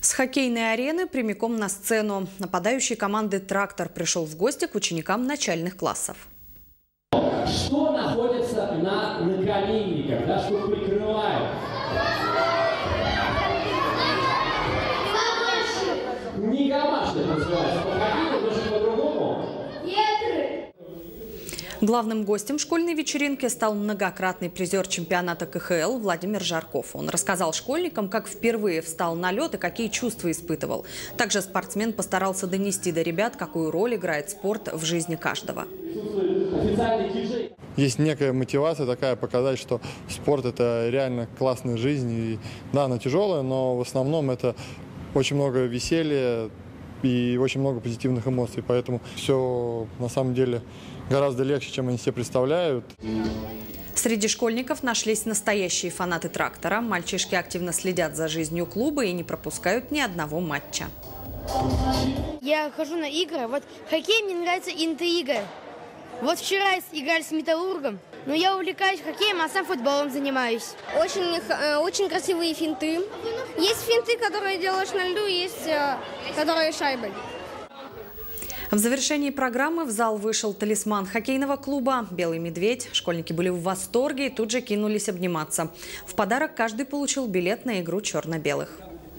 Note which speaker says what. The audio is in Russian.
Speaker 1: С хоккейной арены прямиком на сцену. Нападающий команды «Трактор» пришел в гости к ученикам начальных классов.
Speaker 2: Что находится на наколенниках, да, что прикрывает? Не гамаш это называется.
Speaker 1: Главным гостем школьной вечеринки стал многократный призер чемпионата КХЛ Владимир Жарков. Он рассказал школьникам, как впервые встал на лед и какие чувства испытывал. Также спортсмен постарался донести до ребят, какую роль играет спорт в жизни каждого.
Speaker 3: Есть некая мотивация такая показать, что спорт это реально классная жизнь. И, да, она тяжелая, но в основном это очень много веселья и очень много позитивных эмоций. Поэтому все на самом деле гораздо легче, чем они себе представляют.
Speaker 1: Среди школьников нашлись настоящие фанаты трактора. Мальчишки активно следят за жизнью клуба и не пропускают ни одного матча.
Speaker 4: Я хожу на игры. Вот хоккей мне нравится интрига. Вот вчера играли с Металлургом. Но я увлекаюсь хоккеем, а сам футболом занимаюсь.
Speaker 5: Очень, э, очень красивые финты. Есть финты, которые делаешь на льду, есть э, которые шайбой.
Speaker 1: В завершении программы в зал вышел талисман хоккейного клуба «Белый медведь». Школьники были в восторге и тут же кинулись обниматься. В подарок каждый получил билет на игру черно-белых.